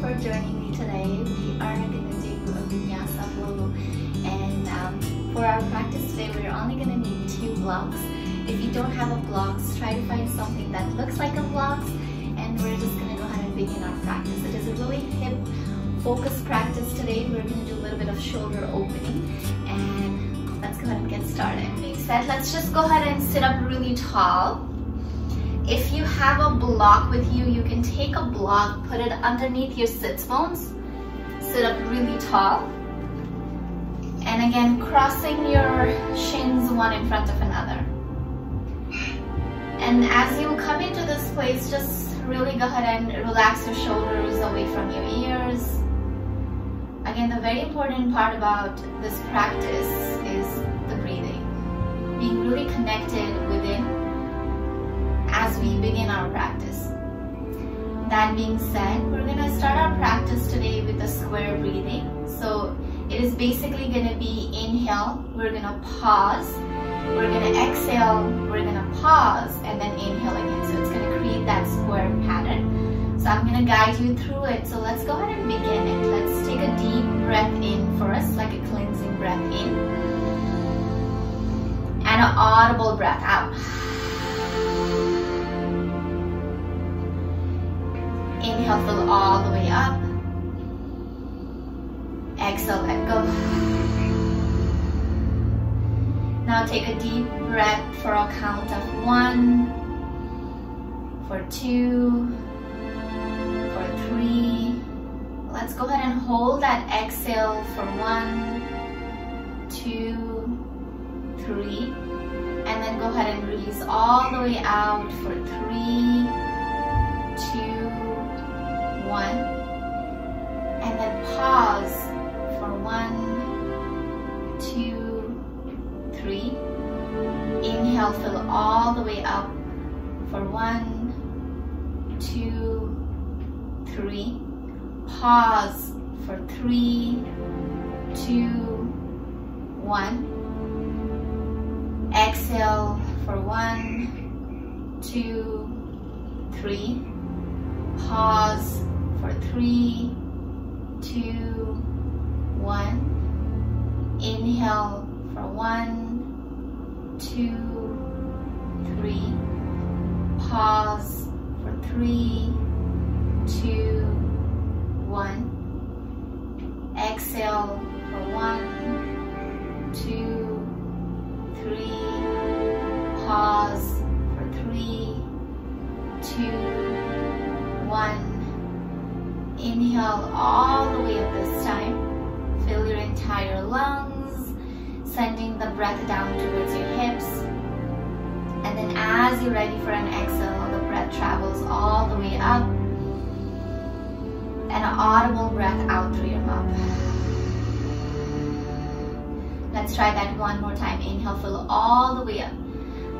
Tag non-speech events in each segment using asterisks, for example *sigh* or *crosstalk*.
for joining me today. We are going to do a vinyasa flow and um, for our practice today we're only going to need two blocks. If you don't have a blocks, try to find something that looks like a blocks and we're just going to go ahead and begin our practice. It is a really hip focused practice today. We're going to do a little bit of shoulder opening and let's go ahead and get started. Being said, let's just go ahead and sit up really tall. If you have a block with you, you can take a block, put it underneath your sits bones, sit up really tall. And again, crossing your shins one in front of another. And as you come into this place, just really go ahead and relax your shoulders away from your ears. Again, the very important part about this practice is the breathing. Being really connected within as we begin our practice. That being said, we're going to start our practice today with a square breathing. So it is basically going to be inhale, we're going to pause, we're going to exhale, we're going to pause, and then inhale again. So it's going to create that square pattern. So I'm going to guide you through it. So let's go ahead and begin it. Let's take a deep breath in first, like a cleansing breath in. And an audible breath out. Inhale, fill all the way up. Exhale, let go. Now take a deep breath for a count of one, for two, for three. Let's go ahead and hold that exhale for one, two, three. And then go ahead and release all the way out for three, two, one. And then pause for one, two, three. Inhale, fill all the way up for one, two, three. Pause for three, two, one. Exhale for one, two, three. Pause for three, two, one. Inhale for one, two, three. Pause for three, two, one. Exhale for one, two, three. Pause for three, two, one. Inhale all the way up this time. Fill your entire lungs, sending the breath down towards your hips. And then as you're ready for an exhale, the breath travels all the way up. And an audible breath out through your mouth. Let's try that one more time. Inhale, fill all the way up.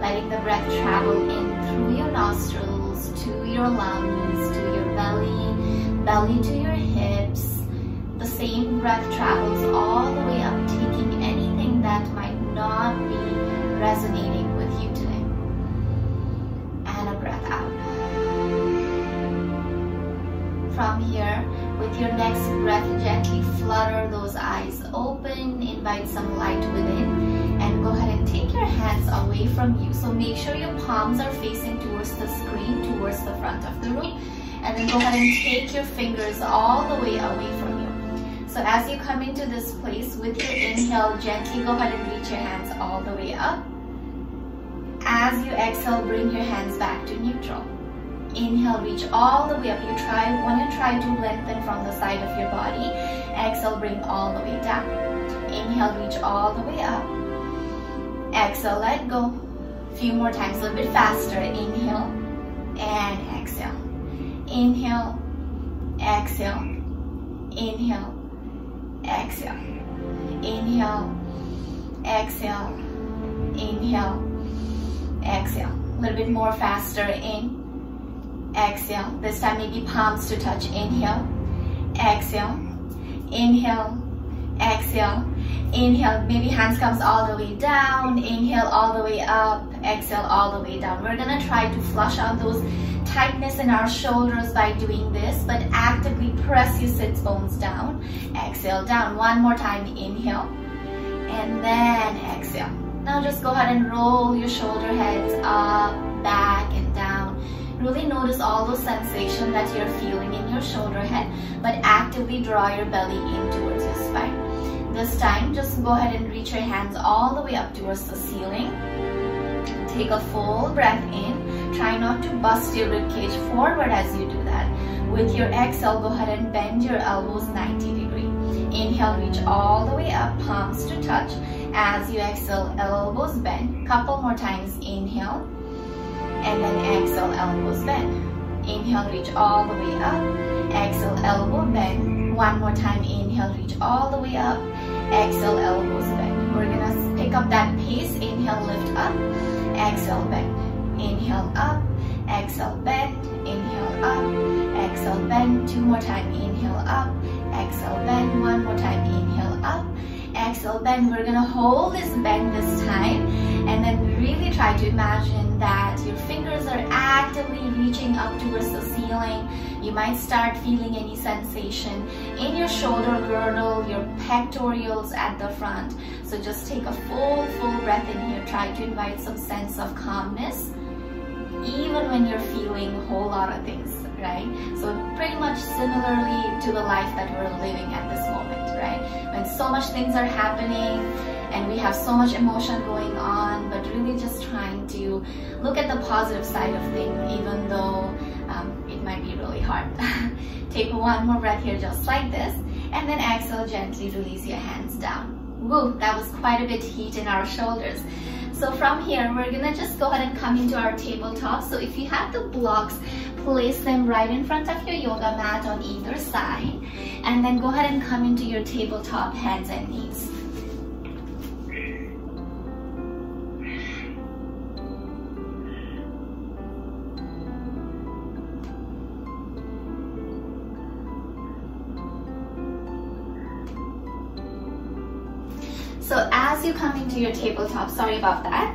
Letting the breath travel in through your nostrils, to your lungs, to your belly, belly to your hips. The same breath travels all the way up, taking anything that might not be resonating with you today. And a breath out. From here, with your next breath, gently flutter those eyes open, invite some light within, and go ahead and take your hands away from you. So make sure your palms are facing towards the screen, towards the front of the room, and then go ahead and take your fingers all the way away from you. So as you come into this place, with your inhale, gently go ahead and reach your hands all the way up. As you exhale, bring your hands back to neutral. Inhale, reach all the way up. You try, want to try to lengthen from the side of your body. Exhale, bring all the way down. Inhale, reach all the way up. Exhale, let go. A few more times, a little bit faster. Inhale and exhale. Inhale, exhale, inhale, exhale, inhale, exhale, inhale, exhale. A little bit more faster. In, exhale. This time maybe palms to touch. Inhale, exhale, inhale, exhale. Inhale, maybe hands comes all the way down. Inhale all the way up. Exhale all the way down. We're gonna try to flush out those tightness in our shoulders by doing this, but actively press your sits bones down. Exhale down. One more time. Inhale. And then exhale. Now just go ahead and roll your shoulder heads up, back, and down. Really notice all those sensations that you're feeling in your shoulder head, but actively draw your belly in towards your spine. This time, just go ahead and reach your hands all the way up towards the ceiling. Take a full breath in. Try not to bust your ribcage forward as you do that. With your exhale, go ahead and bend your elbows 90 degree. Inhale, reach all the way up, palms to touch. As you exhale, elbows bend. Couple more times, inhale. And then exhale, elbows bend. Inhale, reach all the way up. Exhale, elbow bend. One more time, inhale, reach all the way up. Exhale, elbows bend. We're gonna pick up that pace. Inhale, lift up. Exhale, bend. Inhale, up. Exhale, bend. Inhale, up. Exhale, bend. Two more time. Inhale, up. Exhale, bend. One more time. Inhale, up. Exhale, bend. We're gonna hold this bend this time. And then really try to imagine that your fingers are actively reaching up towards the ceiling you might start feeling any sensation in your shoulder girdle, your pectorals at the front. So just take a full, full breath in here. Try to invite some sense of calmness, even when you're feeling a whole lot of things, right? So pretty much similarly to the life that we're living at this moment, right? When so much things are happening, and we have so much emotion going on, but really just trying to look at the positive side of things, even though um, it might be really hard. *laughs* Take one more breath here, just like this, and then exhale, gently release your hands down. Woo, that was quite a bit heat in our shoulders. So from here, we're gonna just go ahead and come into our tabletop. So if you have the blocks, place them right in front of your yoga mat on either side. And then go ahead and come into your tabletop, hands and knees. So as you come into your tabletop, sorry about that,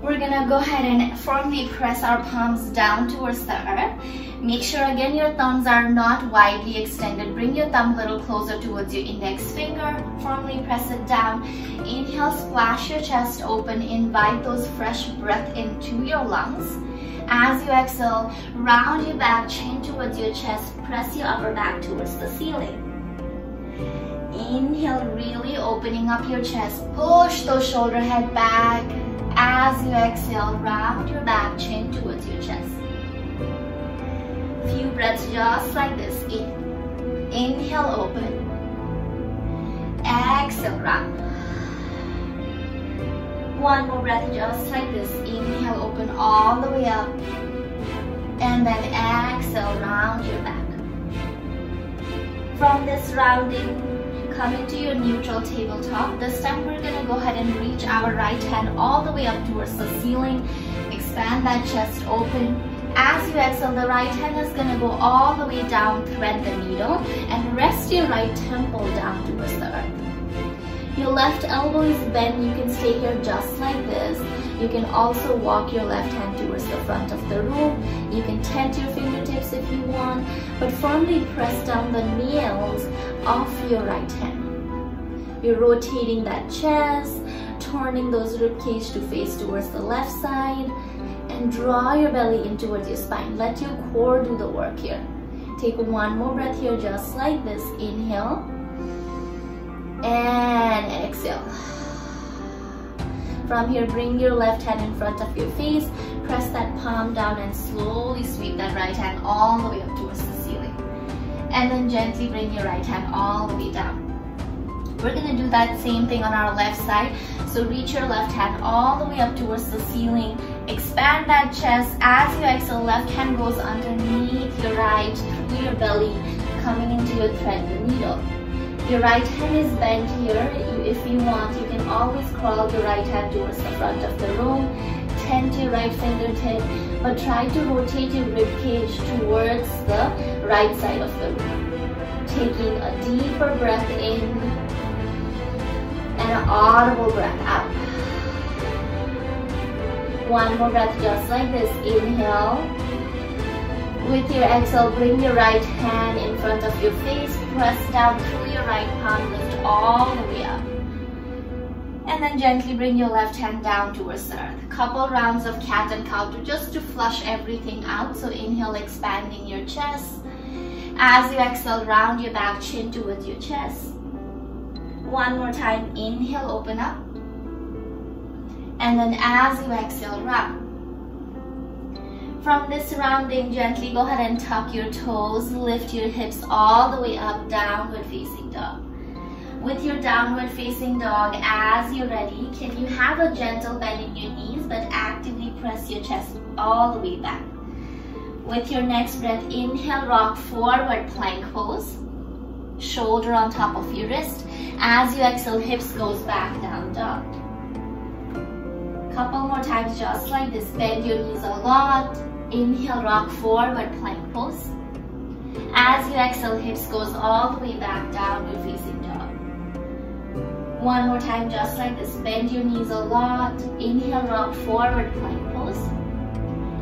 we're gonna go ahead and firmly press our palms down towards the earth. Make sure again your thumbs are not widely extended. Bring your thumb a little closer towards your index finger. Firmly press it down. Inhale, splash your chest open. Invite those fresh breath into your lungs. As you exhale, round your back, chin towards your chest. Press your upper back towards the ceiling. Inhale, really opening up your chest. Push those shoulder head back. As you exhale, round your back, chin towards your chest. Few breaths just like this. In. Inhale, open. Exhale, round. One more breath just like this. Inhale, open all the way up. And then exhale, round your back. From this rounding, come to your neutral tabletop. This time we're gonna go ahead and reach our right hand all the way up towards the ceiling. Expand that chest open. As you exhale, the right hand is gonna go all the way down, thread the needle, and rest your right temple down towards the earth. Your left elbow is bent, you can stay here just like this. You can also walk your left hand towards the front of the room. You can tent your fingertips if you want, but firmly press down the nails of your right hand. You're rotating that chest, turning those ribcage to face towards the left side, and draw your belly in towards your spine. Let your core do the work here. Take one more breath here, just like this. Inhale, and exhale. From here, bring your left hand in front of your face, press that palm down and slowly sweep that right hand all the way up towards the ceiling. And then gently bring your right hand all the way down. We're gonna do that same thing on our left side. So reach your left hand all the way up towards the ceiling. Expand that chest. As you exhale, left hand goes underneath your right, through your belly, coming into your thread, needle. Your right hand is bent here if you want, you can always crawl your right hand towards the front of the room, tend your right fingertip, but try to rotate your rib cage towards the right side of the room. Taking a deeper breath in And an audible breath out. One more breath just like this. Inhale. With your exhale, bring your right hand in front of your face. Press down through your right palm. Lift all the way up. And then gently bring your left hand down towards the earth. Couple rounds of cat and cow to just to flush everything out. So inhale, expanding your chest. As you exhale, round your back, chin towards your chest. One more time, inhale, open up. And then as you exhale, round. From this rounding, gently go ahead and tuck your toes, lift your hips all the way up, downward facing dog. With your downward facing dog as you're ready can you have a gentle bend in your knees but actively press your chest all the way back. With your next breath inhale rock forward plank pose. Shoulder on top of your wrist. As you exhale hips goes back down dog. Couple more times just like this. Bend your knees a lot inhale rock forward plank pose as you exhale hips goes all the way back down, downward facing dog. one more time, just like this. Bend your knees a lot. Inhale, rock forward, plank pose.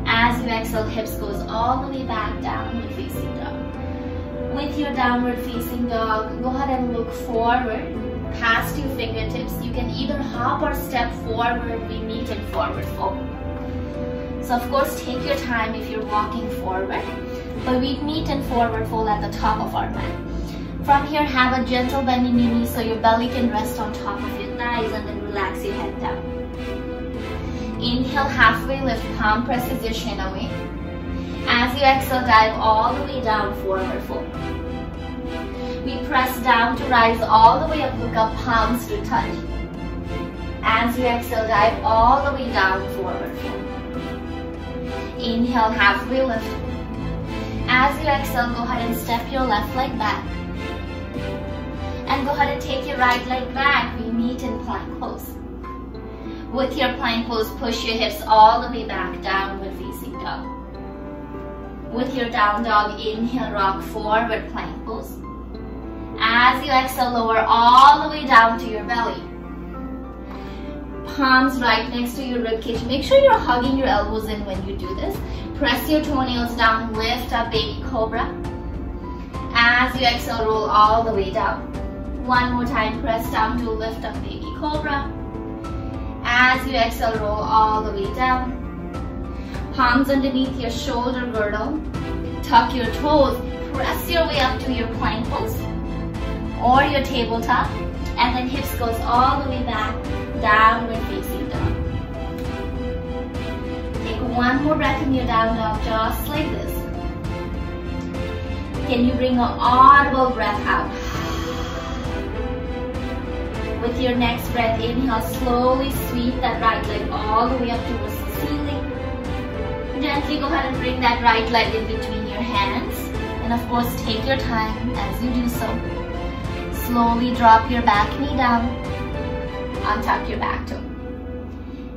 As you exhale, hips goes all the way back, down, downward facing dog. With your downward facing dog, go ahead and look forward, past your fingertips. You can either hop or step forward. We meet in forward fold. So of course, take your time if you're walking forward. But we meet in forward fold at the top of our mat. From here, have a gentle bend in your knees so your belly can rest on top of your thighs and then relax your head down. Inhale, halfway lift, palm presses your chin away. As you exhale, dive all the way down, forward fold. We press down to rise all the way up, look up, palms to touch. As you exhale, dive all the way down, forward fold. Inhale, halfway lift. As you exhale, go ahead and step your left leg back. And go ahead and take your right leg back. We meet in plank pose. With your plank pose, push your hips all the way back, downward facing dog. With your down dog, inhale, rock forward plank pose. As you exhale, lower all the way down to your belly. Palms right next to your ribcage. Make sure you're hugging your elbows in when you do this. Press your toenails down, lift up baby cobra. As you exhale, roll all the way down. One more time, press down to lift up baby cobra. As you exhale, roll all the way down. Palms underneath your shoulder girdle. Tuck your toes. Press your way up to your plank pose or your tabletop. And then hips goes all the way back, downward facing dog. Take one more breath in your down dog, just like this. Can you bring an audible breath out? With your next breath, inhale, slowly sweep that right leg all the way up towards the ceiling. Gently go ahead and bring that right leg in between your hands. And of course, take your time as you do so. Slowly drop your back knee down. Untuck your back toe.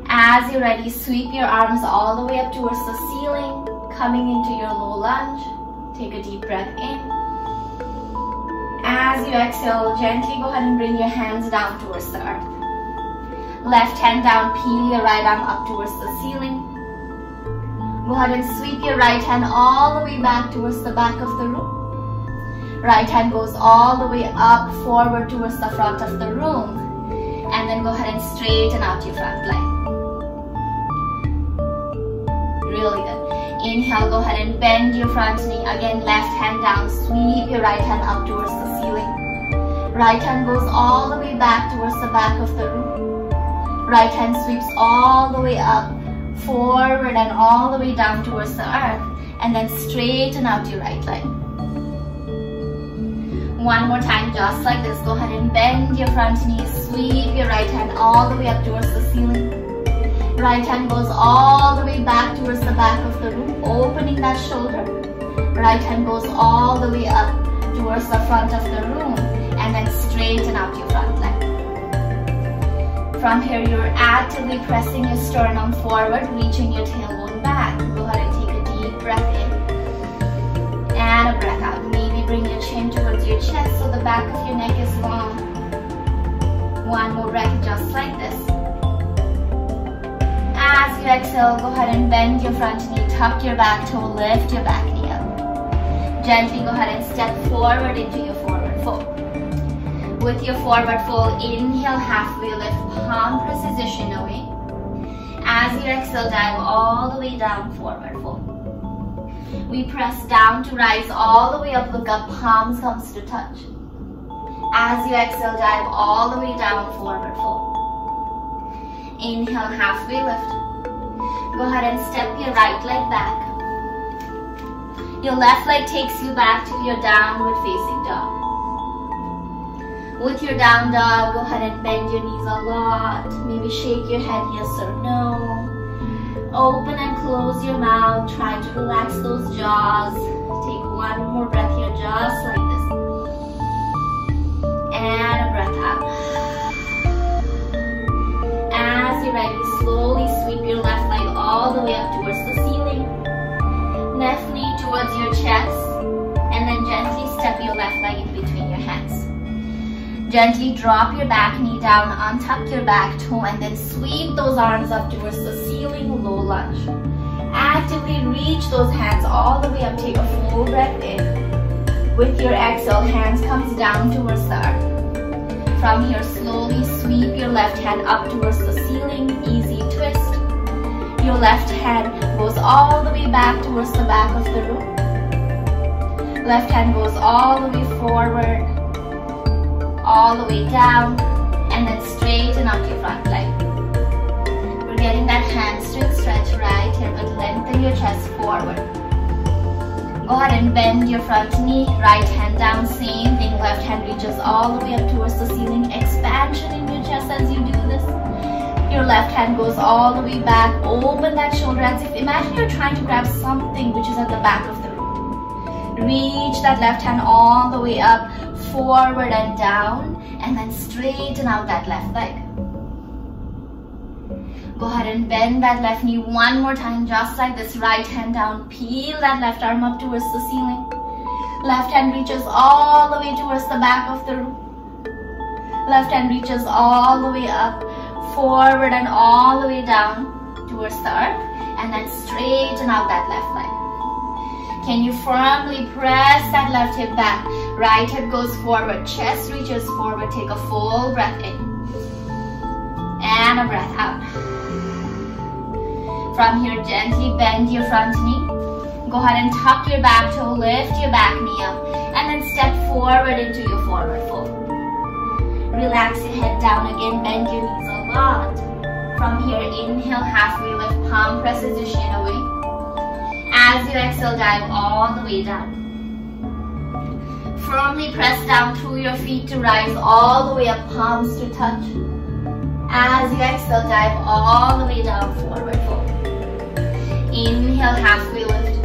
As you're ready, sweep your arms all the way up towards the ceiling, coming into your low lunge. Take a deep breath in. As you exhale, gently go ahead and bring your hands down towards the earth. Left hand down, peel your right arm up towards the ceiling. Go ahead and sweep your right hand all the way back towards the back of the room. Right hand goes all the way up, forward towards the front of the room. And then go ahead and straighten out your front leg. Really good. Inhale, go ahead and bend your front knee. Again, left hand down, sweep your right hand up towards the ceiling. Right hand goes all the way back towards the back of the room. Right hand sweeps all the way up, forward and all the way down towards the earth. And then straighten out your right leg. One more time, just like this. Go ahead and bend your front knee, sweep your right hand all the way up towards the ceiling. Right hand goes all the way back towards the back of the room, opening that shoulder. Right hand goes all the way up towards the front of the room and then straighten out your front leg. From here, you're actively pressing your sternum forward, reaching your tailbone back. Go ahead and take a deep breath in and a breath out. Chin towards your chest so the back of your neck is long. One more breath just like this. As you exhale, go ahead and bend your front knee, tuck your back toe, lift your back knee up. Gently go ahead and step forward into your forward fold. With your forward fold, inhale, halfway lift, palm precision away. As you exhale, dive all the way down, forward fold. We press down to rise all the way up, look up, palms comes to touch. As you exhale, dive all the way down, forward fold. Inhale, halfway lift. Go ahead and step your right leg back. Your left leg takes you back to your downward facing dog. With your down dog, go ahead and bend your knees a lot. Maybe shake your head yes or no. Open and close your mouth. Try to relax those jaws. Take one more breath here, just like this. And a breath out. As you're ready, slowly sweep your left leg all the way up towards the ceiling. Left knee towards your chest. And then gently step your left leg Gently drop your back knee down, untuck your back toe, and then sweep those arms up towards the ceiling, low lunge. Actively reach those hands all the way up, take a full breath in. With your exhale, hands comes down towards the earth. From here, slowly sweep your left hand up towards the ceiling, easy twist. Your left hand goes all the way back towards the back of the room. Left hand goes all the way forward, all the way down and then straighten out your front leg. We're getting that hamstring stretch right here, but lengthen your chest forward. Go ahead and bend your front knee, right hand down, same thing, left hand reaches all the way up towards the ceiling, expansion in your chest as you do this. Your left hand goes all the way back, open that shoulder as if, imagine you're trying to grab something which is at the back of the. Reach that left hand all the way up, forward and down and then straighten out that left leg. Go ahead and bend that left knee one more time just like this. Right hand down, peel that left arm up towards the ceiling. Left hand reaches all the way towards the back of the room. Left hand reaches all the way up, forward and all the way down towards the earth and then straighten out that left leg. Can you firmly press that left hip back? Right hip goes forward, chest reaches forward. Take a full breath in. And a breath out. From here, gently bend your front knee. Go ahead and tuck your back toe, lift your back knee up, and then step forward into your forward fold. Relax your head down again, bend your knees a lot. From here, inhale, halfway lift, palm presses your shin away. As you exhale, dive all the way down. Firmly press down through your feet to rise all the way up, palms to touch. As you exhale, dive all the way down, forward fold. Inhale, halfway lift.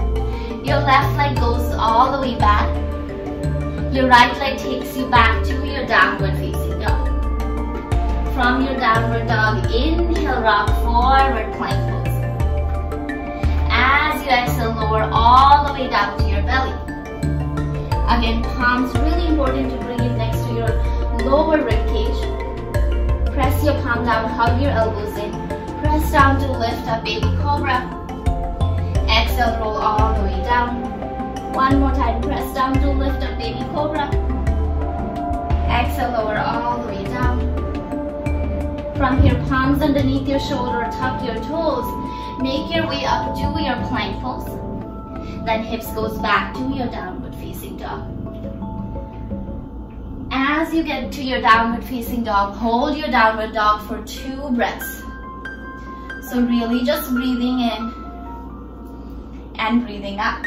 Your left leg goes all the way back. Your right leg takes you back to your downward facing dog. From your downward dog, inhale, rock forward, plank pose. As you exhale, lower all the way down to your belly. Again, palms really important to bring it next to your lower rib cage. Press your palm down, hug your elbows in. Press down to lift up baby cobra. Exhale, roll all the way down. One more time, press down to lift up baby cobra. Exhale, lower all the way down. From here, palms underneath your shoulder, tuck your toes. Make your way up to your plank pose. Then hips goes back to your downward facing dog. As you get to your downward facing dog, hold your downward dog for two breaths. So really just breathing in and breathing out.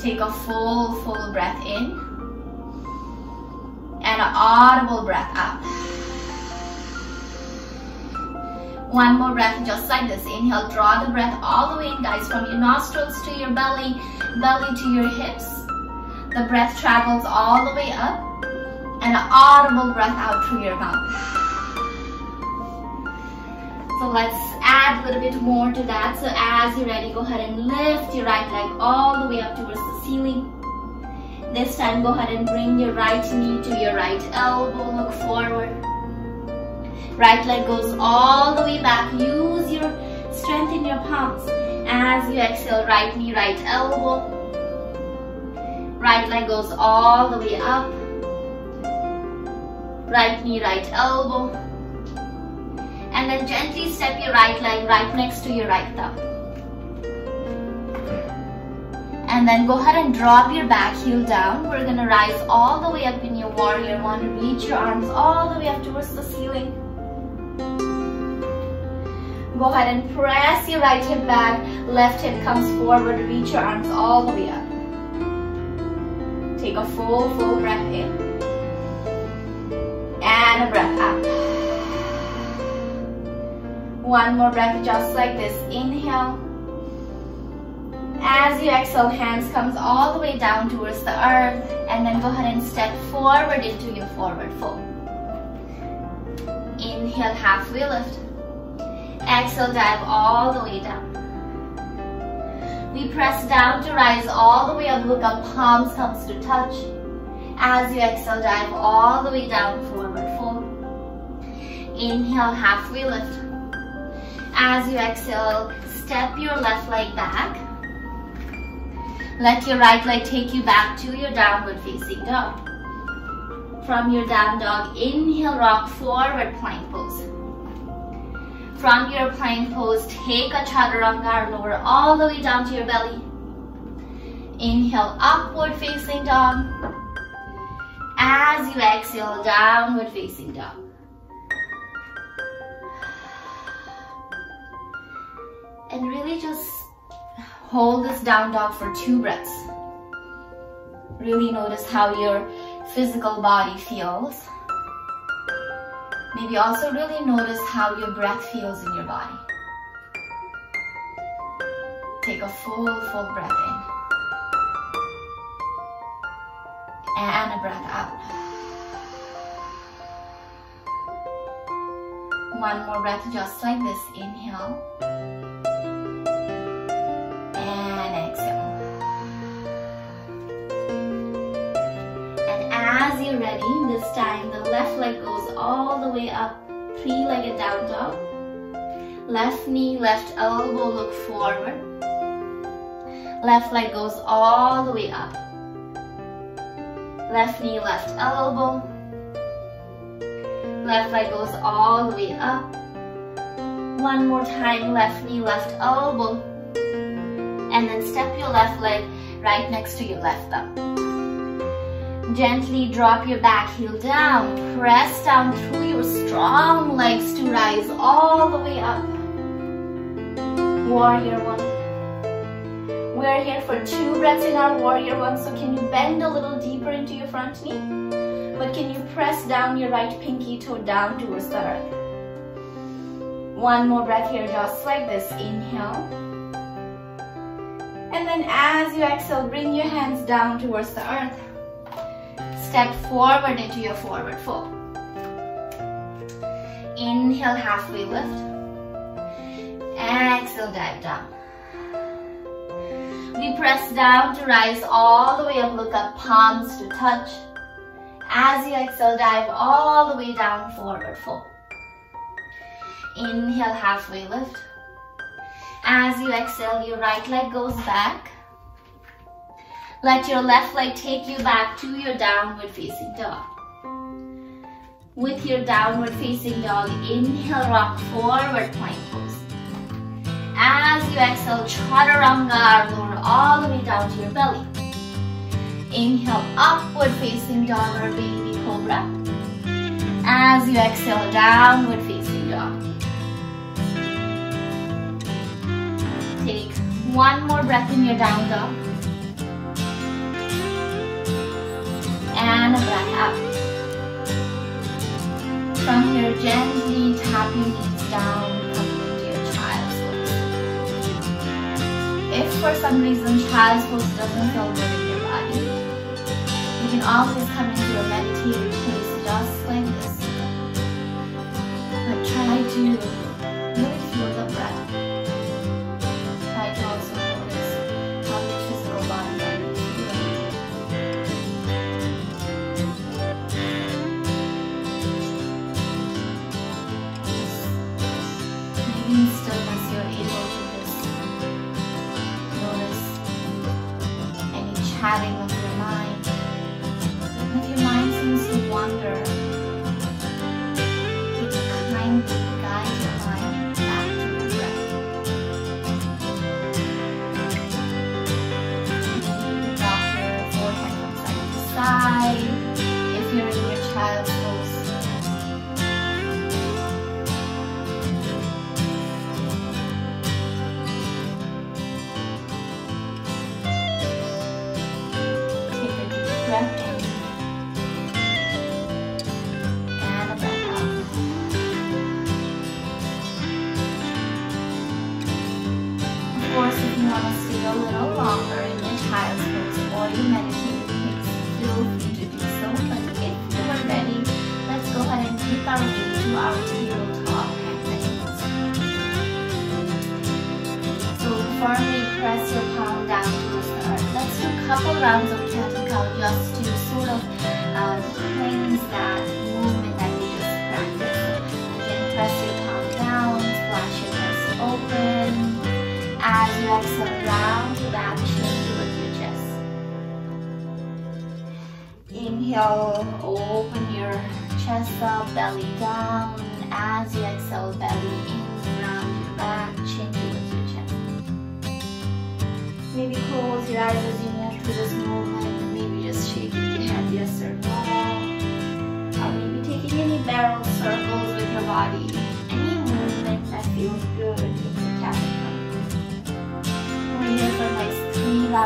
Take a full, full breath in and an audible breath out. One more breath just like this. Inhale, draw the breath all the way in, guys, from your nostrils to your belly, belly to your hips. The breath travels all the way up and an audible breath out through your mouth. So let's add a little bit more to that. So as you're ready, go ahead and lift your right leg all the way up towards the ceiling. This time go ahead and bring your right knee to your right elbow, look forward. Right leg goes all the way back. Use your strength in your palms. As you exhale, right knee, right elbow. Right leg goes all the way up. Right knee, right elbow. And then gently step your right leg right next to your right thumb. And then go ahead and drop your back heel down. We're gonna rise all the way up in your warrior one. Reach your arms all the way up towards the ceiling. Go ahead and press your right hip back. Left hip comes forward. Reach your arms all the way up. Take a full, full breath in. And a breath out. One more breath just like this. Inhale. As you exhale, hands comes all the way down towards the earth and then go ahead and step forward into your forward fold. Inhale, halfway lift. Exhale, dive all the way down. We press down to rise all the way up, look up, palms comes to touch. As you exhale, dive all the way down, forward fold. Inhale, halfway lift. As you exhale, step your left leg back. Let your right leg take you back to your downward facing dog. From your down dog, inhale, rock forward plank pose. From your plank pose, take a chaturanga, lower all the way down to your belly. Inhale, upward facing dog. As you exhale, downward facing dog. And really just Hold this down dog for two breaths. Really notice how your physical body feels. Maybe also really notice how your breath feels in your body. Take a full, full breath in. And a breath out. One more breath just like this. Inhale. Ready. This time the left leg goes all the way up, three-legged down dog. Left knee, left elbow, look forward. Left leg goes all the way up. Left knee, left elbow. Left leg goes all the way up. One more time, left knee, left elbow. And then step your left leg right next to your left thumb. Gently drop your back heel down. Press down through your strong legs to rise all the way up. Warrior one. We're here for two breaths in our warrior one. So can you bend a little deeper into your front knee? But can you press down your right pinky toe down towards the earth? One more breath here, just like this. Inhale. And then as you exhale, bring your hands down towards the earth. Step forward into your forward fold. Inhale, halfway lift. Exhale, dive down. We press down to rise all the way up, look up, palms to touch. As you exhale, dive all the way down, forward fold. Inhale, halfway lift. As you exhale, your right leg goes back. Let your left leg take you back to your downward facing dog. With your downward facing dog, inhale, rock forward plank pose. As you exhale, chaturanga, lower all the way down to your belly. Inhale, upward facing dog or baby cobra. As you exhale, downward facing dog. Take one more breath in your down dog. And breath out. From here, gently tap your knees down, coming into your child's pose. If for some reason child's pose doesn't feel good in your body, you can always come into a meditative place just like this. But try to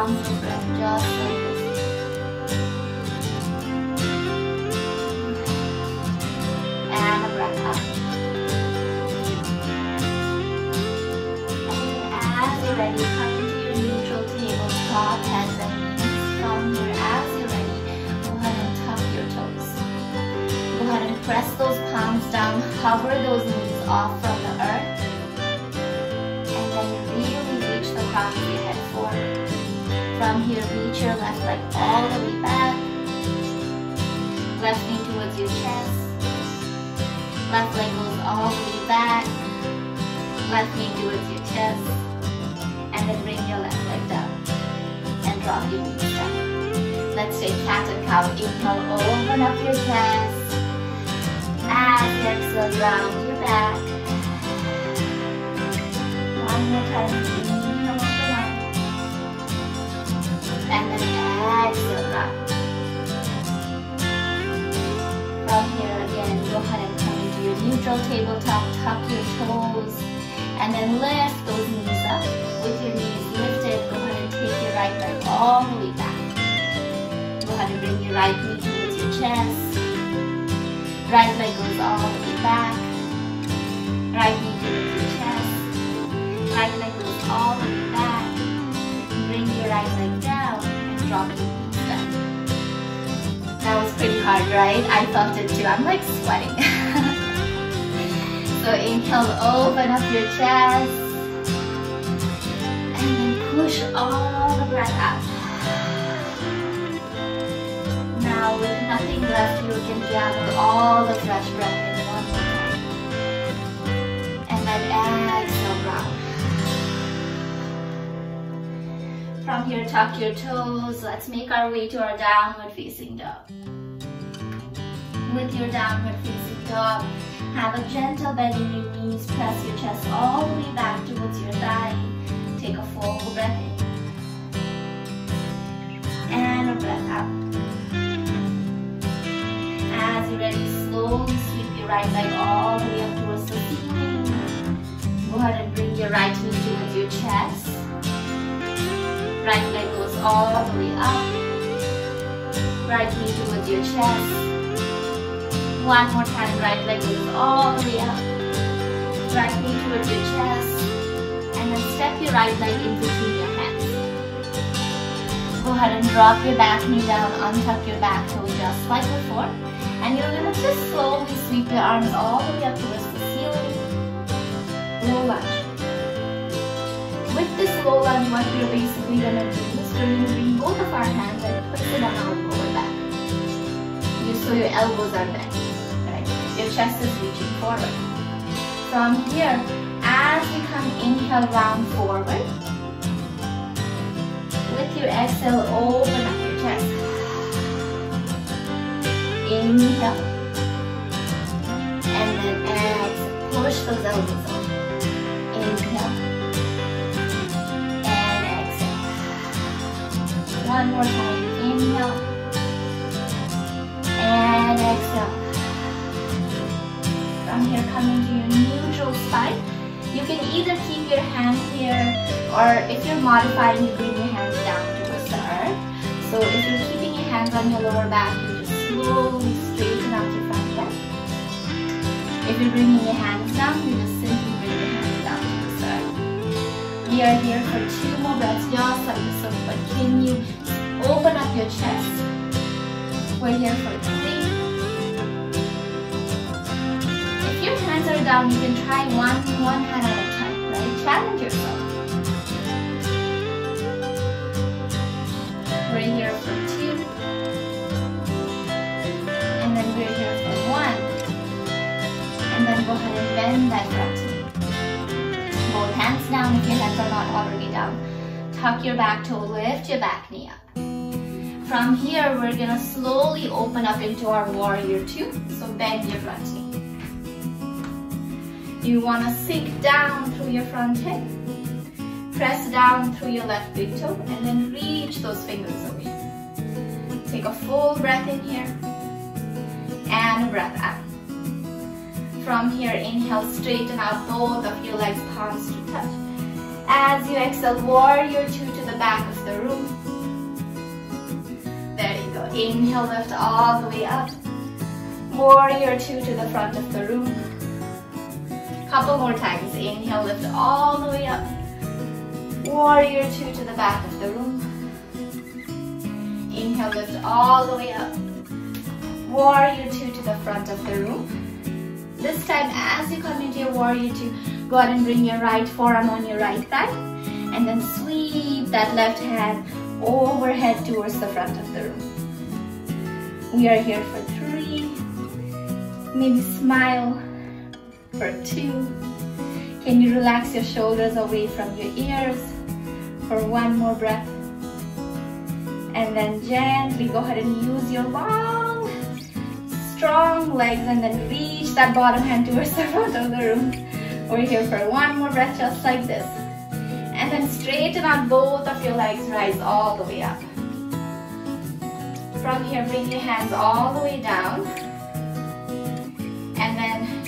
breath, just Left knee towards your chest. And then bring your left leg down. And drop your knees down. Let's take cat and cow. Inhale, open up your chest. You exhale, round your back. One more time. Inhale, open up. And then exhale, round. From here again, go ahead and come into your neutral tabletop, tuck your and lift those knees up. With your knees lifted, go ahead and take your right leg all the way back. Go ahead and bring your right knee towards your chest. Right leg goes all the way back. Right knee towards your chest. Right leg goes all the way back. Bring your right leg down and drop your knees down. That was pretty hard, right? I felt it too. I'm like sweating. So inhale, open up your chest. And then push all the breath out. Now with nothing left, you can gather all the fresh breath in one more. And then exhale, round. From here, tuck your toes. Let's make our way to our downward facing dog. With your downward facing dog, have a gentle bend in your knees. Press your chest all the way back towards your thigh. Take a full breath in. And a breath out. As you're ready, slowly sweep your right leg all the way up towards the ceiling. Go ahead and bring your right knee towards your chest. Right leg goes all the way up. Right knee towards your chest. One more time, right leg goes all the way up. Right knee towards your chest. And then step your right leg in between your hands. Go ahead and drop your back knee down, untuck your back toe just like before. And you're gonna just slowly sweep your arms all the way up towards the ceiling. Low lunge. With this low lunge, what we're basically gonna do is we're gonna bring both of our hands and place it on our lower back. You, so your elbows are bent. Your chest is reaching forward. From here, as you come inhale, round forward. With your exhale, open up your chest. Inhale. And then exhale. Push those elbows up. Inhale. And exhale. One more time. Inhale. And exhale. From here, coming to your neutral spine. You can either keep your hand here or if you're modifying, you bring your hands down towards the earth. So if you're keeping your hands on your lower back, you just slowly straighten out your front leg. If you're bringing your hands down, you just simply bring your hands down towards the earth. We are here for two more breaths, this one, but can you open up your chest? We're here for If your hands are down, you can try one, one hand at a time, right? Challenge yourself. We're here for two. And then we're here for one. And then go ahead and bend that front. Both hands down if your hands are not already down. Tuck your back toe, lift your back knee up. From here, we're gonna slowly open up into our warrior two. So bend your front knee. You wanna sink down through your front hip. Press down through your left big toe and then reach those fingers away. Take a full breath in here and breath out. From here, inhale, straighten out both of your legs, palms to touch. As you exhale, warrior two to the back of the room. There you go. Inhale, lift all the way up. Warrior two to the front of the room. Couple more times. Inhale, lift all the way up. Warrior two to the back of the room. Inhale, lift all the way up. Warrior two to the front of the room. This time, as you come into your warrior two, go ahead and bring your right forearm on your right thigh. And then sweep that left hand overhead towards the front of the room. We are here for three. Maybe smile for two. Can you relax your shoulders away from your ears for one more breath? And then gently go ahead and use your long, strong legs and then reach that bottom hand towards the *laughs* front of the room. We're here for one more breath just like this. And then straighten out both of your legs, rise all the way up. From here, bring your hands all the way down.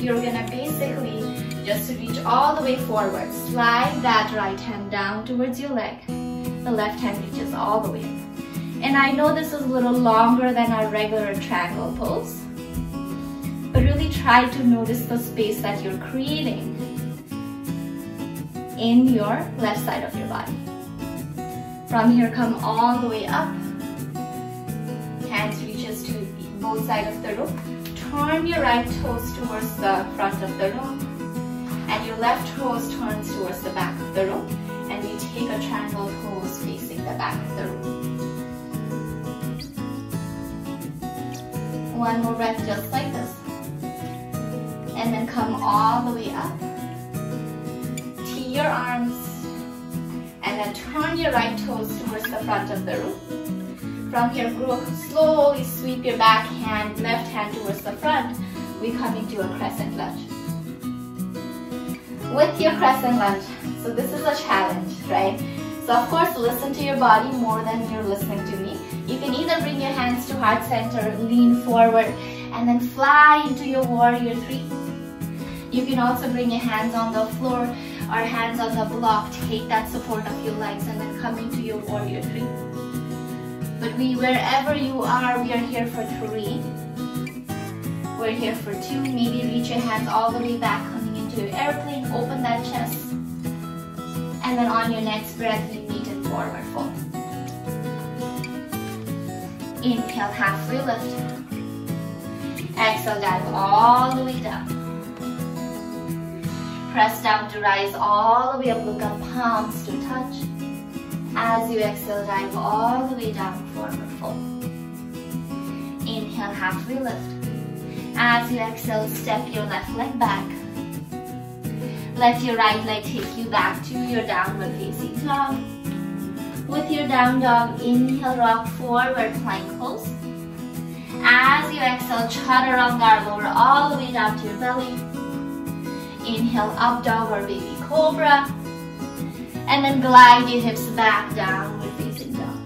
You're gonna basically just reach all the way forward. Slide that right hand down towards your leg. The left hand reaches all the way. And I know this is a little longer than our regular triangle pose, but really try to notice the space that you're creating in your left side of your body. From here, come all the way up. Hands reaches to both sides of the room. Turn your right toes towards the front of the room. And your left toes turns towards the back of the room. And you take a triangle pose facing the back of the room. One more breath just like this. And then come all the way up. Tee your arms. And then turn your right toes towards the front of the room. From here, slowly sweep your back hand, left hand towards the front. We come into a crescent lunge. With your crescent lunge, so this is a challenge, right? So of course, listen to your body more than you're listening to me. You can either bring your hands to heart center, lean forward, and then fly into your warrior three. You can also bring your hands on the floor or hands on the block. Take that support of your legs and then come into your warrior three. We, wherever you are, we are here for three. We're here for two. Maybe reach your hands all the way back, coming into your airplane. Open that chest. And then on your next breath, you meet in forward fold. Inhale, halfway lift. Exhale, dive all the way down. Press down to rise all the way up. Look up, palms to touch. As you exhale, dive all the way down, forward fold. Inhale, halfway lift. As you exhale, step your left leg back. Let your right leg take you back to your downward facing dog. With your down dog, inhale, rock forward, plank pose. As you exhale, chaturanga, lower all the way down to your belly. Inhale, up dog or baby cobra. And then glide your hips back, down downward facing dog.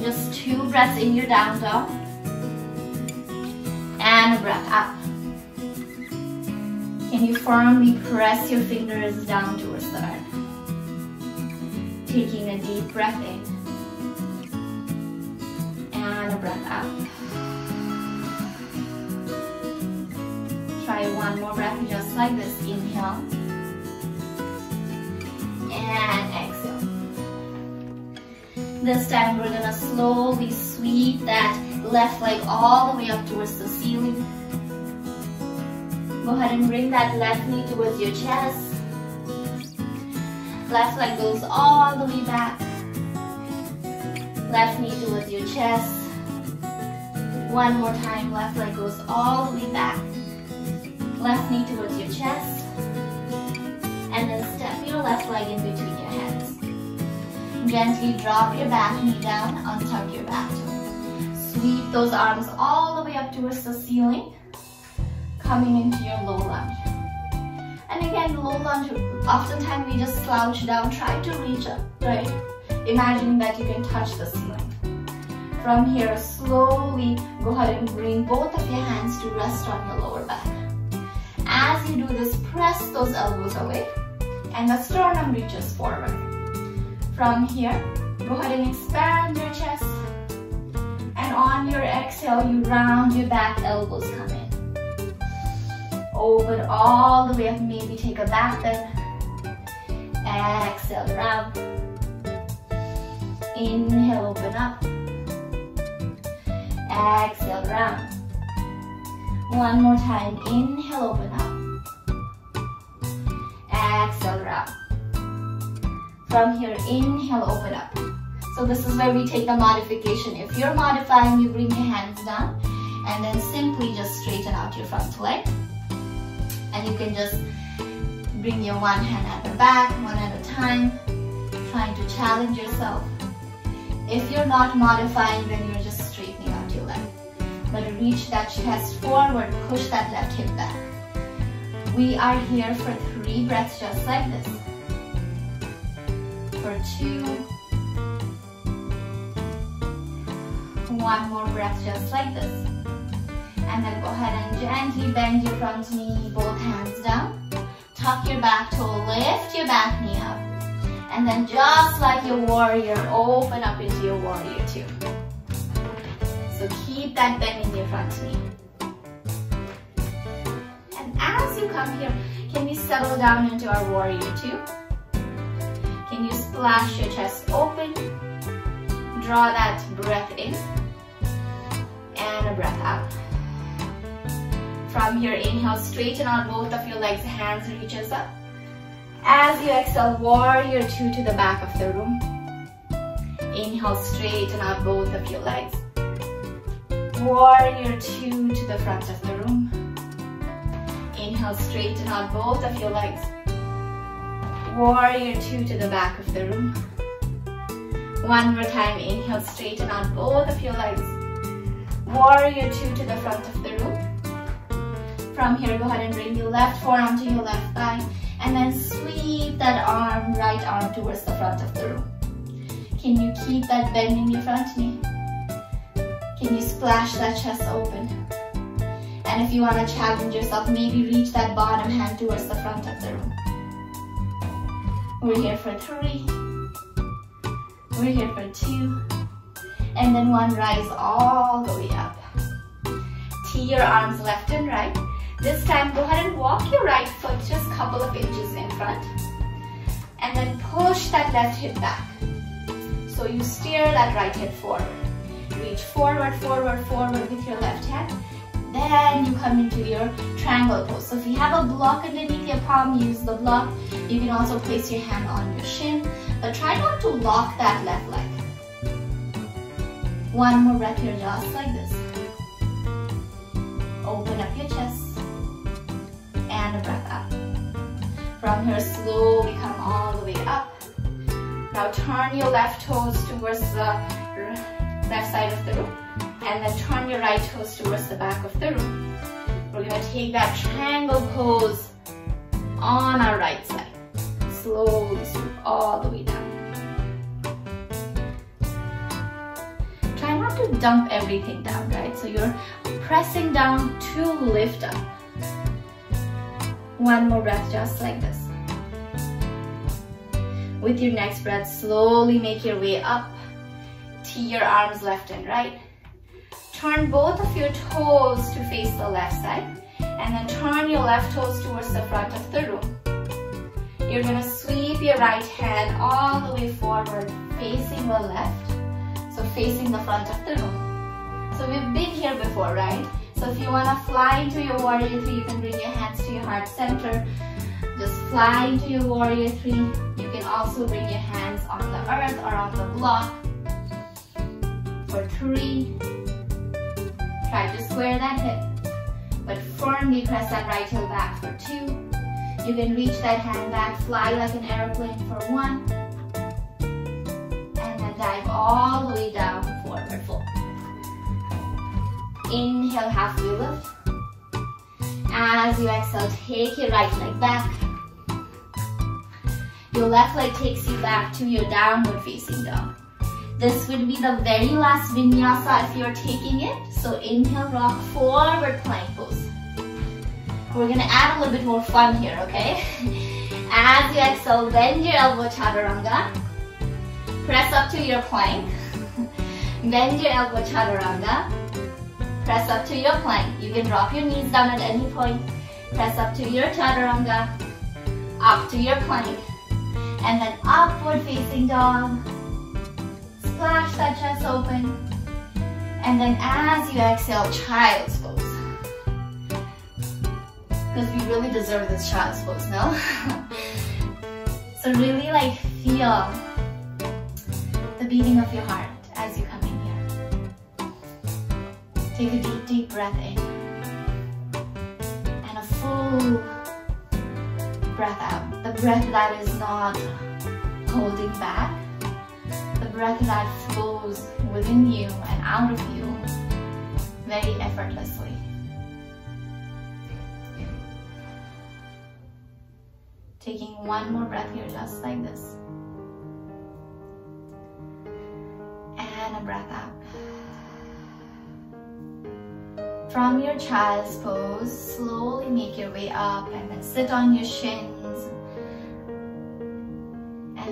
Just two breaths in your down dog. And a breath up. Can you firmly press your fingers down towards the earth? Taking a deep breath in. And a breath out. Try one more breath just like this. Inhale. And exhale. This time we're gonna slowly sweep that left leg all the way up towards the ceiling. Go ahead and bring that left knee towards your chest. Left leg goes all the way back. Left knee towards your chest. One more time, left leg goes all the way back. Left knee towards your chest. And then step your left leg in between your hands. Gently drop your back knee down, untuck your back toe. Sweep those arms all the way up towards the ceiling, coming into your low lunge. And again, low lunge, oftentimes we just slouch down, try to reach up, right? Imagining that you can touch the ceiling. From here, slowly go ahead and bring both of your hands to rest on your lower back. As you do this, press those elbows away and the sternum reaches forward. From here, go ahead and expand your chest. And on your exhale, you round your back, elbows come in. Open all the way up, maybe take a back bend. Exhale, round. Inhale, open up. Exhale, round. One more time, inhale, open up. Exhale, round. From here, inhale, open up. So this is where we take the modification. If you're modifying, you bring your hands down and then simply just straighten out your front leg. And you can just bring your one hand at the back, one at a time, trying to challenge yourself. If you're not modifying, then you're just straightening out your leg. But reach that chest forward, push that left hip back. We are here for three breaths just like this for two. One more breath just like this. And then go ahead and gently bend your front knee, both hands down. Tuck your back toe, lift your back knee up. And then just like your warrior, open up into your warrior two. So keep that bend in your front knee. As you come here, can we settle down into our warrior two? Can you splash your chest open? Draw that breath in and a breath out. From here, inhale, straighten out both of your legs, hands reaches up. As you exhale, warrior two to the back of the room. Inhale, straighten out both of your legs. Warrior two to the front of the room. Inhale, straighten out both of your legs. Warrior two to the back of the room. One more time, inhale, straighten out both of your legs. Warrior two to the front of the room. From here, go ahead and bring your left forearm to your left thigh and then sweep that arm, right arm towards the front of the room. Can you keep that bend in your front knee? Can you splash that chest open? And if you want to challenge yourself, maybe reach that bottom hand towards the front of the room. We're here for three. We're here for two. And then one, rise all the way up. Tee your arms left and right. This time, go ahead and walk your right foot just a couple of inches in front. And then push that left hip back. So you steer that right hip forward. Reach forward, forward, forward with your left hand. Then you come into your triangle pose. So if you have a block underneath your palm, use the block. You can also place your hand on your shin. But try not to lock that left leg. One more breath here, just like this. Open up your chest. And a breath out. From here, slowly come all the way up. Now turn your left toes towards the left side of the room. And then turn your right toes towards the back of the room. We're gonna take that triangle pose on our right side. Slowly swoop all the way down. Try not to dump everything down, right? So you're pressing down to lift up. One more breath just like this. With your next breath, slowly make your way up. Tee your arms left and right. Turn both of your toes to face the left side. And then turn your left toes towards the front of the room. You're gonna sweep your right hand all the way forward, facing the left. So facing the front of the room. So we've been here before, right? So if you wanna fly into your warrior three, you can bring your hands to your heart center. Just fly into your warrior three. You can also bring your hands on the earth or on the block. For three, try to square that hip, but firmly press that right heel back for two. You can reach that hand back, fly like an airplane for one, and then dive all the way down, forward fold. Inhale, halfway lift. As you exhale, take your right leg back. Your left leg takes you back to your downward facing dog. This would be the very last vinyasa if you're taking it. So inhale, rock forward plank pose. We're gonna add a little bit more fun here, okay? *laughs* As you exhale, bend your elbow chaturanga. Press up to your plank. *laughs* bend your elbow chaturanga. Press up to your plank. You can drop your knees down at any point. Press up to your chaturanga. Up to your plank and then upward facing dog. Splash that chest open. And then as you exhale, child's pose. Because we really deserve this child's pose, no? *laughs* so really like feel the beating of your heart as you come in here. Take a deep, deep breath in. And a full breath out. The breath that is not holding back. Breath that flows within you and out of you very effortlessly. Taking one more breath here just like this. And a breath out. From your child's pose, slowly make your way up and then sit on your shins.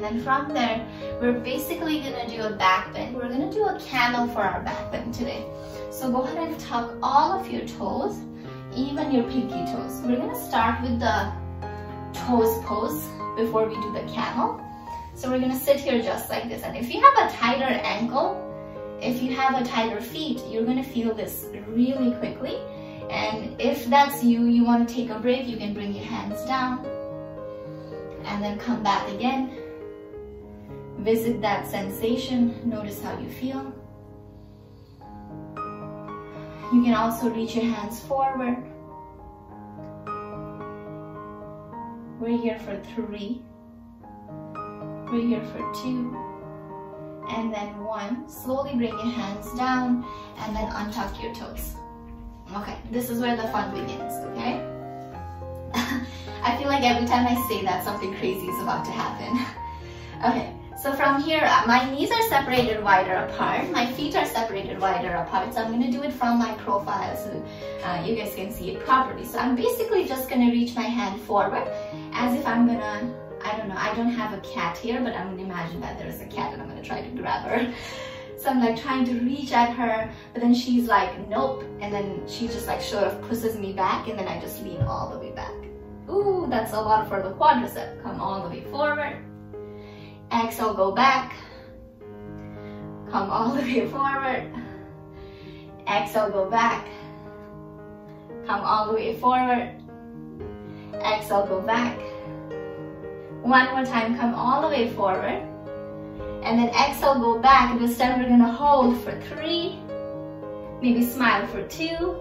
And then from there, we're basically gonna do a back bend. We're gonna do a camel for our back bend today. So go ahead and tuck all of your toes, even your pinky toes. We're gonna start with the toes pose before we do the camel. So we're gonna sit here just like this. And if you have a tighter ankle, if you have a tighter feet, you're gonna feel this really quickly. And if that's you, you wanna take a break, you can bring your hands down and then come back again. Visit that sensation, notice how you feel. You can also reach your hands forward. We're here for three. We're here for two and then one. Slowly bring your hands down and then untuck your toes. Okay, this is where the fun begins, okay? *laughs* I feel like every time I say that, something crazy is about to happen. *laughs* okay, so from here, uh, my knees are separated wider apart, my feet are separated wider apart, so I'm gonna do it from my profile so uh, you guys can see it properly. So I'm basically just gonna reach my hand forward as if I'm gonna I don't know, I don't have a cat here, but I'm gonna imagine that there's a cat and I'm gonna try to grab her. *laughs* So I'm like trying to reach at her, but then she's like, nope. And then she just like sort of pushes me back and then I just lean all the way back. Ooh, that's a lot for the quadricep. Come all the way forward. Exhale, go back. Come all the way forward. Exhale, go back. Come all the way forward. Exhale, go back. One more time, come all the way forward. And then exhale, go back. This time we're gonna hold for three. Maybe smile for two.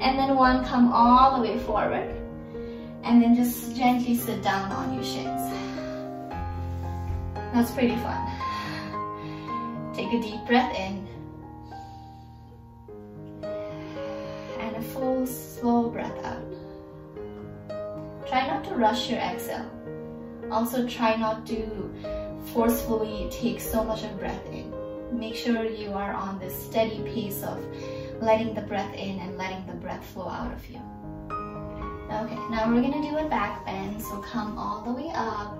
And then one, come all the way forward. And then just gently sit down on your shins. That's pretty fun. Take a deep breath in. And a full, slow breath out. Try not to rush your exhale. Also try not to forcefully take so much of breath in. Make sure you are on this steady pace of letting the breath in and letting the breath flow out of you. Okay, now we're gonna do a back bend, so come all the way up.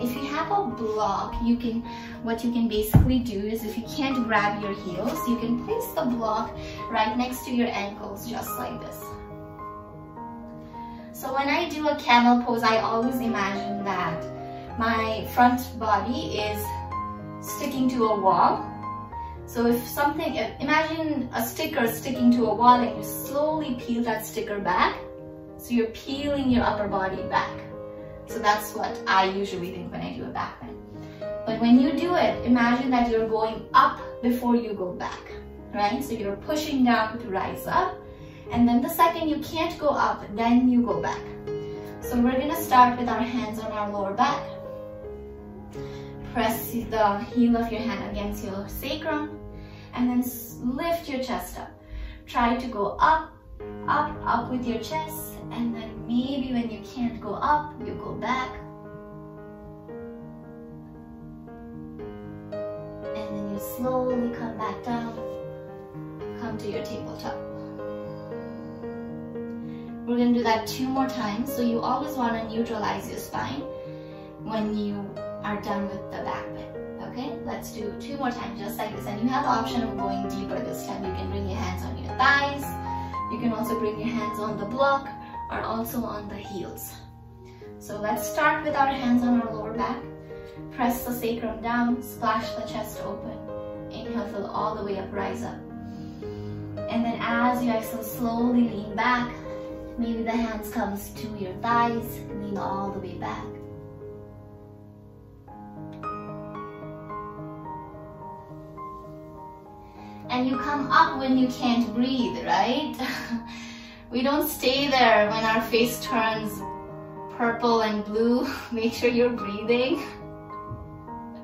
If you have a block, you can, what you can basically do is if you can't grab your heels, you can place the block right next to your ankles, just like this. So when I do a camel pose, I always imagine that my front body is sticking to a wall. So if something, imagine a sticker sticking to a wall and you slowly peel that sticker back. So you're peeling your upper body back. So that's what I usually think when I do a back bend. But when you do it, imagine that you're going up before you go back, right? So you're pushing down to rise up. And then the second you can't go up, then you go back. So we're gonna start with our hands on our lower back. Press the heel of your hand against your sacrum and then lift your chest up. Try to go up, up, up with your chest and then maybe when you can't go up, you go back. And then you slowly come back down, come to your tabletop. We're gonna do that two more times. So you always wanna neutralize your spine when you are done with the back bend. Okay, let's do two more times just like this. And you have the option of going deeper this time. You can bring your hands on your thighs. You can also bring your hands on the block or also on the heels. So let's start with our hands on our lower back. Press the sacrum down, splash the chest open. Inhale, fill all the way up, rise up. And then as you exhale, slowly lean back, Maybe the hands comes to your thighs, lean all the way back. And you come up when you can't breathe, right? *laughs* we don't stay there when our face turns purple and blue. *laughs* Make sure you're breathing.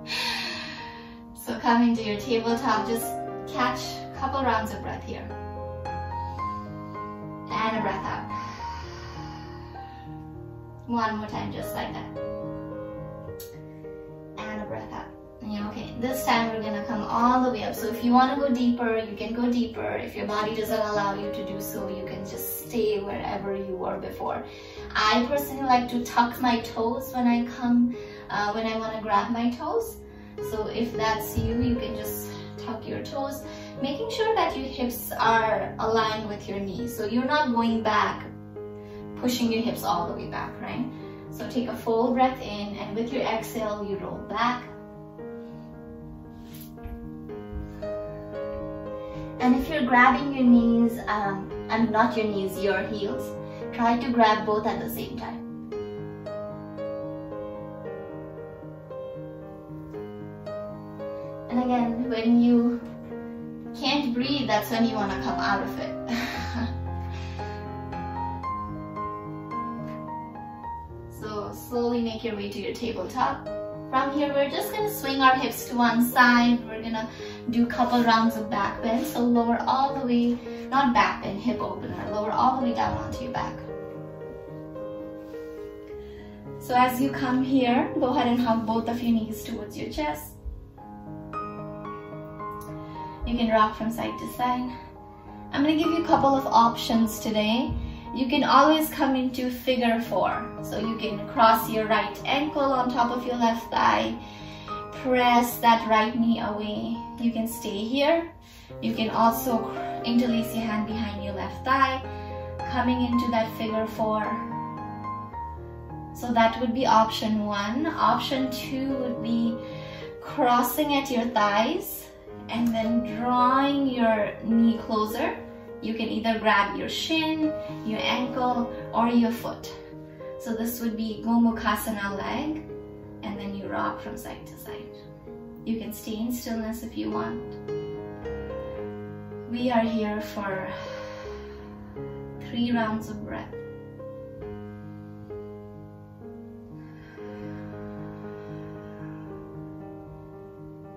*laughs* so coming to your tabletop, just catch a couple rounds of breath here. And a breath out. One more time, just like that. Yeah, okay, this time we're gonna come all the way up. So if you wanna go deeper, you can go deeper. If your body doesn't allow you to do so, you can just stay wherever you were before. I personally like to tuck my toes when I come, uh, when I wanna grab my toes. So if that's you, you can just tuck your toes, making sure that your hips are aligned with your knees. So you're not going back pushing your hips all the way back, right? So take a full breath in and with your exhale, you roll back. And if you're grabbing your knees, um, and not your knees, your heels, try to grab both at the same time. And again, when you can't breathe, that's when you want to come out of it. *laughs* So slowly make your way to your tabletop. From here, we're just gonna swing our hips to one side. We're gonna do a couple rounds of back bend. So lower all the way, not back bend, hip opener. Lower all the way down onto your back. So as you come here, go ahead and hug both of your knees towards your chest. You can rock from side to side. I'm gonna give you a couple of options today you can always come into figure four. So you can cross your right ankle on top of your left thigh, press that right knee away. You can stay here. You can also interlace your hand behind your left thigh, coming into that figure four. So that would be option one. Option two would be crossing at your thighs and then drawing your knee closer you can either grab your shin, your ankle, or your foot. So this would be Gomukhasana leg, and then you rock from side to side. You can stay in stillness if you want. We are here for three rounds of breath.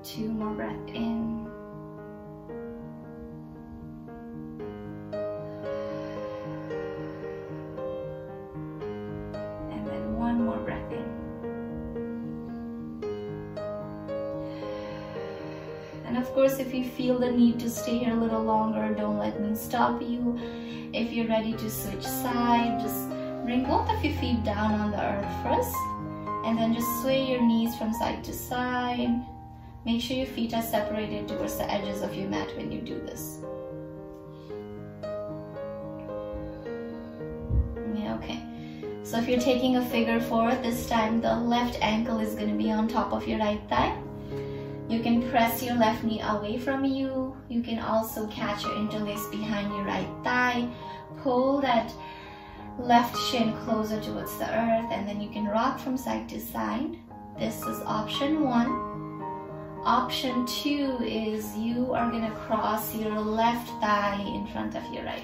Two more breath in. Feel the need to stay here a little longer, don't let me stop you. If you're ready to switch side, just bring both of your feet down on the earth first. And then just sway your knees from side to side. Make sure your feet are separated towards the edges of your mat when you do this. Yeah, okay. So if you're taking a figure four, this time the left ankle is going to be on top of your right thigh. You can press your left knee away from you. You can also catch your interlace behind your right thigh. Pull that left shin closer towards the earth and then you can rock from side to side. This is option one. Option two is you are gonna cross your left thigh in front of your right.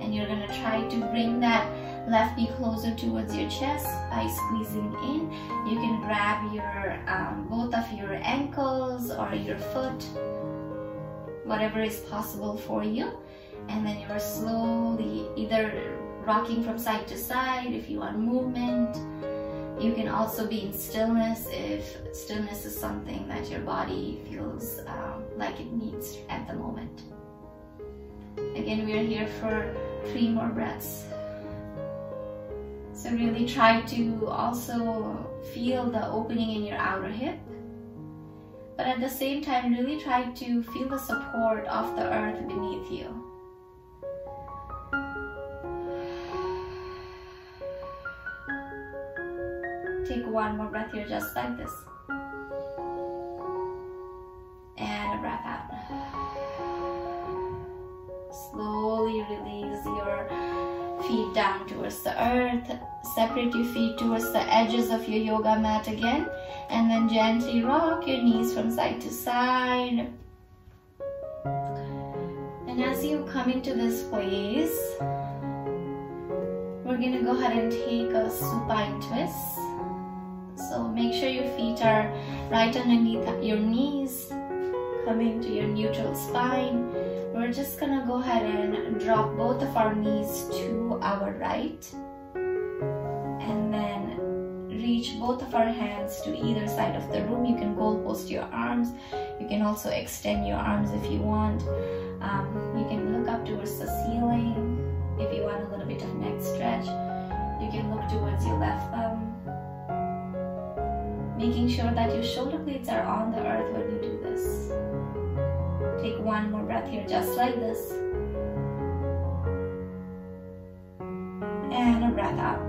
And you're gonna try to bring that left knee closer towards your chest by squeezing in. You can grab your um, both of your ankles or your foot, whatever is possible for you. And then you're slowly either rocking from side to side if you want movement. You can also be in stillness if stillness is something that your body feels um, like it needs at the moment. Again, we are here for three more breaths. So really try to also feel the opening in your outer hip. But at the same time, really try to feel the support of the earth beneath you. Take one more breath here, just like this. And a breath out. Slowly release your feet down towards the earth. Separate your feet towards the edges of your yoga mat again. And then gently rock your knees from side to side. And as you come into this place, we're gonna go ahead and take a supine twist. So make sure your feet are right underneath your knees, coming to your neutral spine we're just gonna go ahead and drop both of our knees to our right. And then reach both of our hands to either side of the room. You can goal post your arms. You can also extend your arms if you want. Um, you can look up towards the ceiling if you want a little bit of neck stretch. You can look towards your left thumb making sure that your shoulder blades are on the earth when you do this Take one more breath here, just like this. And a breath out.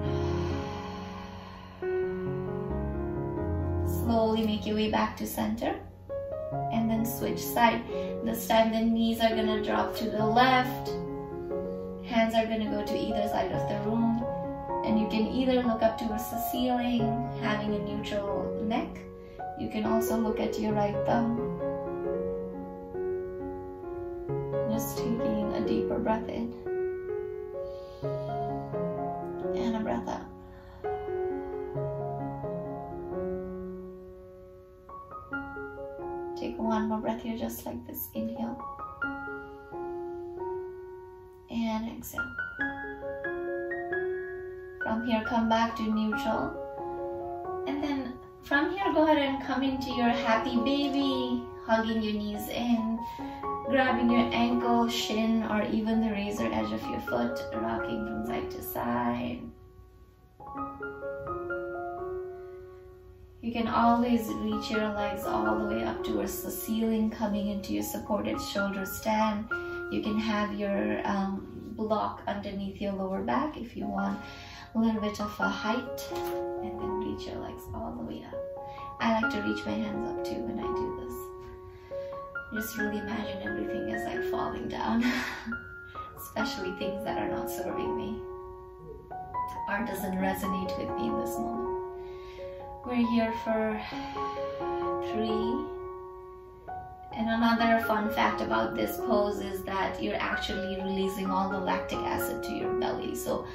Slowly make your way back to center. And then switch side. This time the knees are gonna drop to the left. Hands are gonna go to either side of the room. And you can either look up towards the ceiling, having a neutral neck. You can also look at your right thumb just taking a deeper breath in and a breath out. Take one more breath here, just like this. Inhale and exhale. From here, come back to neutral. And then from here, go ahead and come into your happy baby, hugging your knees in grabbing your ankle, shin, or even the razor edge of your foot, rocking from side to side. You can always reach your legs all the way up towards the ceiling, coming into your supported shoulder stand. You can have your um, block underneath your lower back if you want a little bit of a height, and then reach your legs all the way up. I like to reach my hands up too when I do this just really imagine everything is like falling down, *laughs* especially things that are not serving me Art doesn't resonate with me in this moment. We're here for three. And another fun fact about this pose is that you're actually releasing all the lactic acid to your belly. So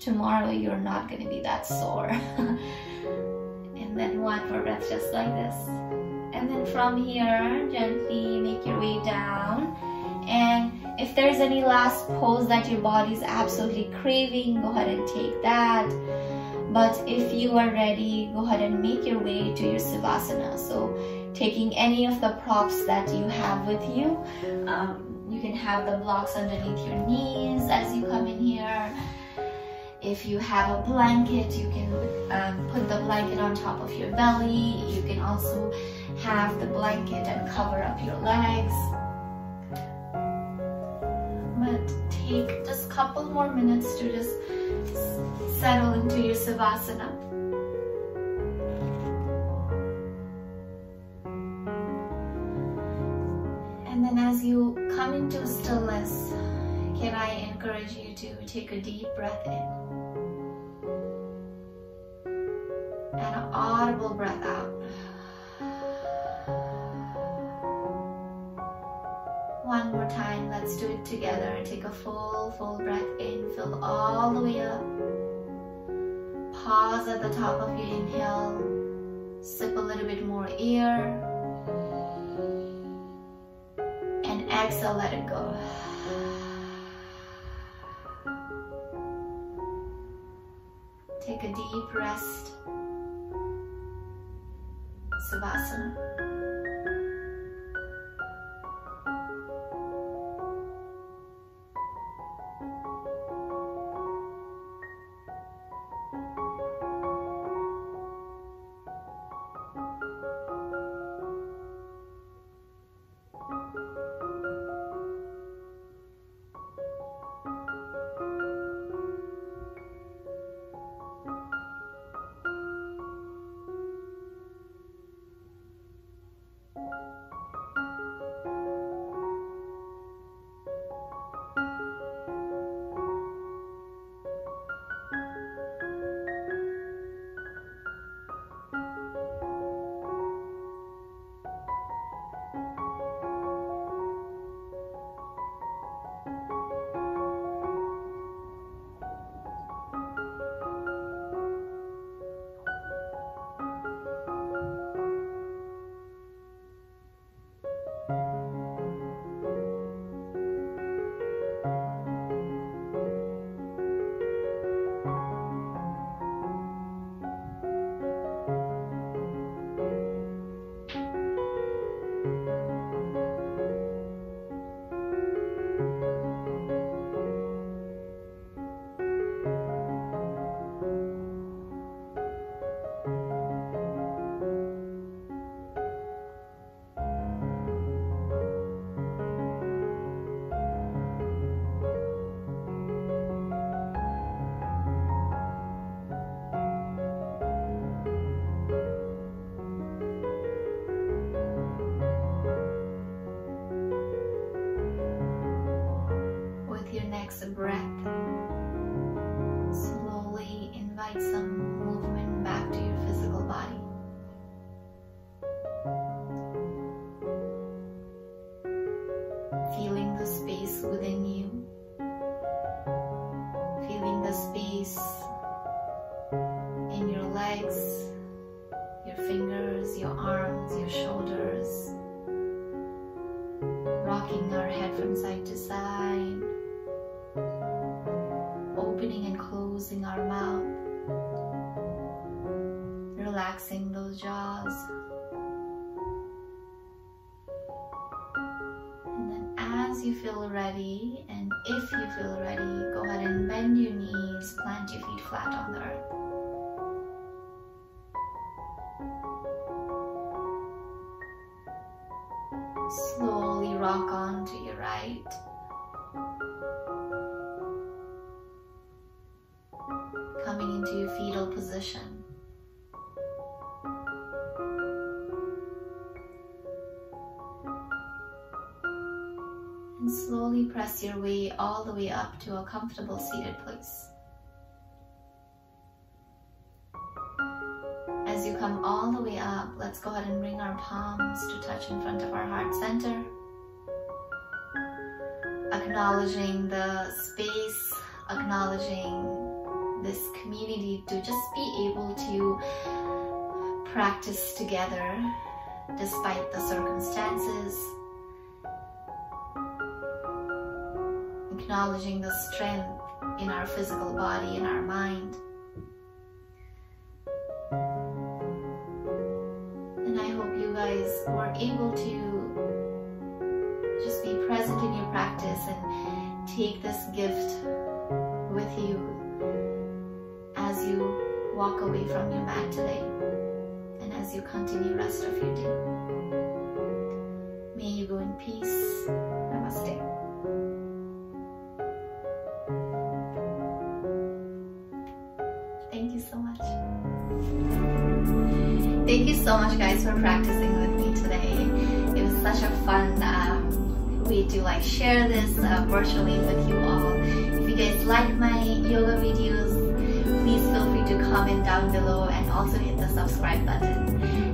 tomorrow you're not going to be that sore. *laughs* and then one more breath just like this and then from here gently make your way down. And if there's any last pose that your body is absolutely craving go ahead and take that. But if you are ready go ahead and make your way to your Savasana. So taking any of the props that you have with you um, you can have the blocks underneath your knees as you if you have a blanket, you can um, put the blanket on top of your belly. You can also have the blanket and cover up your legs. But take just a couple more minutes to just settle into your Savasana. And then as you come into stillness, can I encourage you to take a deep breath in. And an audible breath out. One more time, let's do it together. Take a full, full breath in, fill all the way up. Pause at the top of your inhale. Sip a little bit more air. And exhale, let it go. Take a deep rest. Savasana. Slowly rock on to your right. Coming into your fetal position. And slowly press your way all the way up to a comfortable seated place. Acknowledging the space, acknowledging this community to just be able to practice together despite the circumstances, acknowledging the strength in our physical body and our mind. Share this uh, virtually with you all. If you guys like my yoga videos, please feel free to comment down below and also hit the subscribe button.